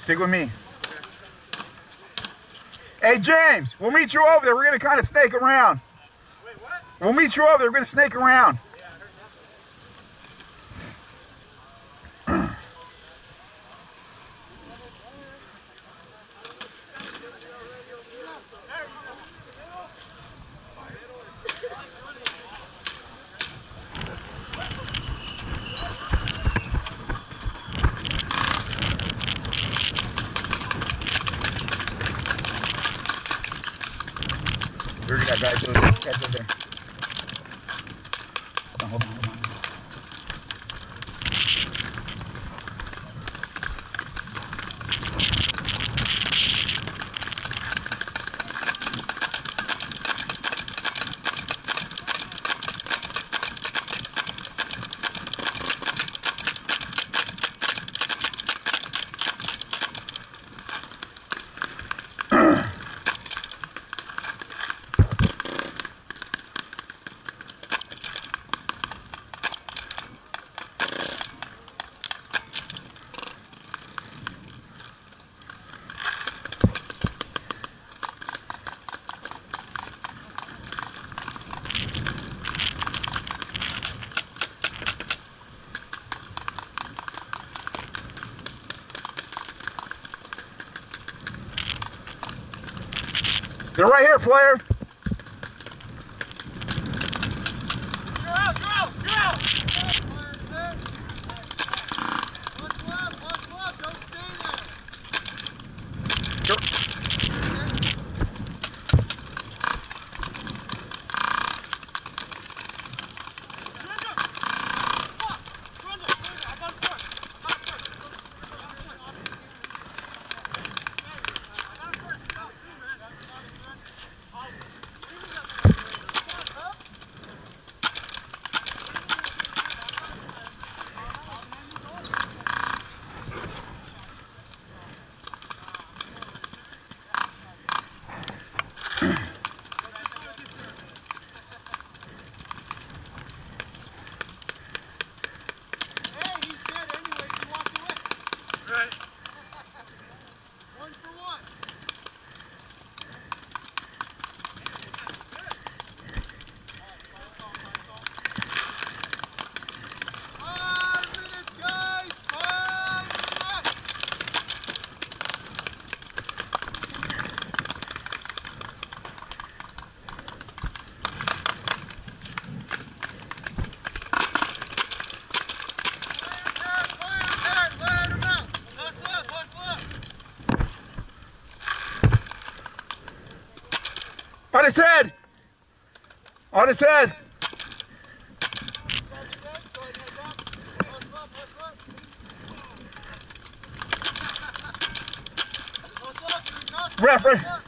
Stick with me. Hey, James, we'll meet you over there. We're going to kind of snake around. Wait, what? We'll meet you over there. We're going to snake around. Doing They're right here, player. You're out, you're out, you're out! What's left? What's left? Don't stay there. Hey, his head. On his head. Referee.